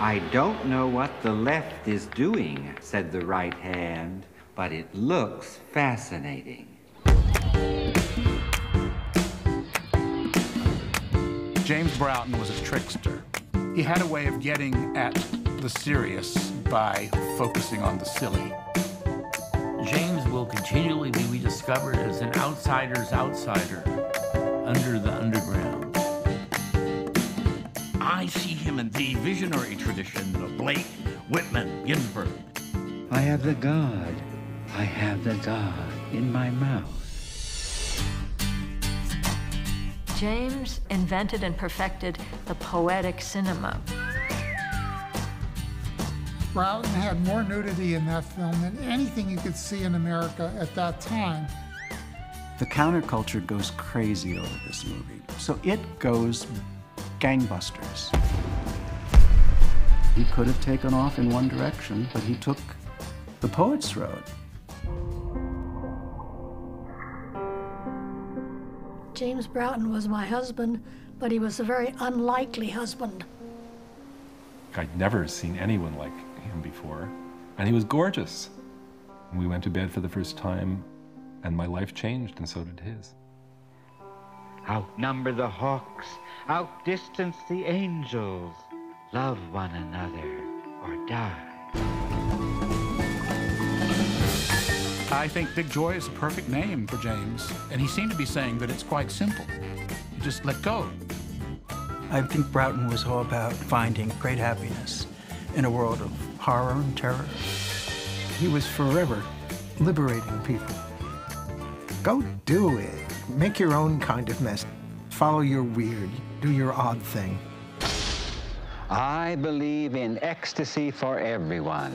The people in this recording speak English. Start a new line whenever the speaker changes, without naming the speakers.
I don't know what the left is doing, said the right hand, but it looks fascinating.
James Broughton was a trickster. He had a way of getting at the serious by focusing on the silly.
James will continually be rediscovered as an outsider's outsider under the underground.
I see him in the visionary tradition of Blake, Whitman, Ginsberg.
I have the God. I have the God in my mouth.
James invented and perfected the poetic cinema.
Broughton had more nudity in that film than anything you could see in America at that time.
The counterculture goes crazy over this movie, so it goes gangbusters. He could have taken off in one direction, but he took the poet's road.
James Broughton was my husband, but he was a very unlikely husband.
I'd never seen anyone like him before, and he was gorgeous. We went to bed for the first time, and my life changed, and so did his.
Outnumber the hawks, outdistance the angels. Love one another or die.
I think Big Joy is a perfect name for James, and he seemed to be saying that it's quite simple. Just let go.
I think Broughton was all about finding great happiness in a world of horror and terror. He was forever liberating people.
Go do it. Make your own kind of mess. Follow your weird. Do your odd thing.
I believe in ecstasy for everyone.